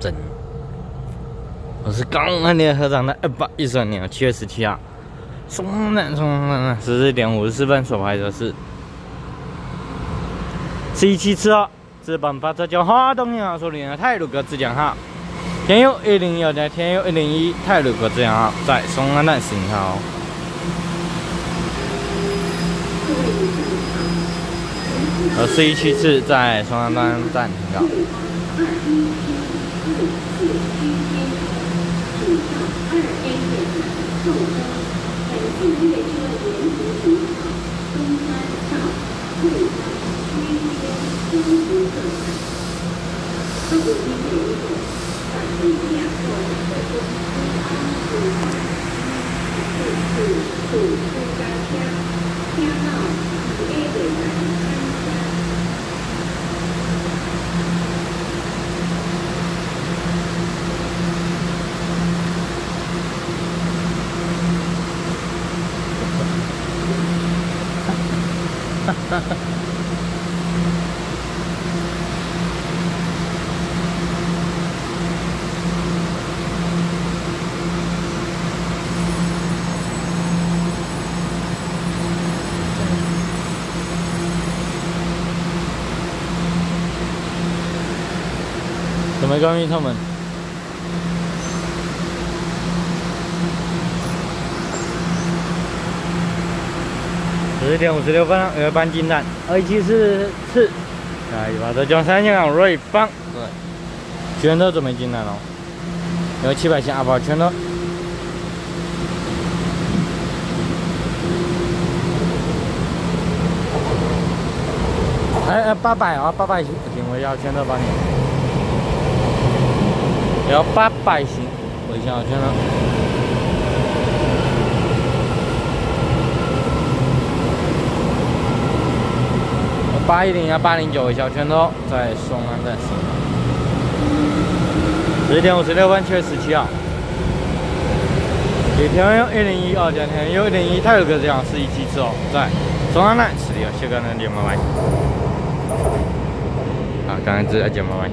真。我是刚安联合长的二八一三年七月十七号，松南松南十四点五十四分所拍的是 C 七车，日本发车叫花东号所领的泰鲁格自强号，天佑一零幺加天佑一零一泰鲁格自强号在松安站行号。而 C 七次在双安站站停靠。怎么？关于他们？十点五十六分，二班进站，二七四次，来把这江三江瑞芳，对，全都准备进站了，有七百下吧，全都。哎哎，八百啊，八百行，我要全都帮你，要八百行，我要全都。八一零幺八零九小拳头在松安站。十点五十六分，七月十七号。铁天有一零一二加天有一零一泰鲁格这样是一七次哦，在双安站，此地有谢哥能点拜拜。好，刚刚直接点拜拜。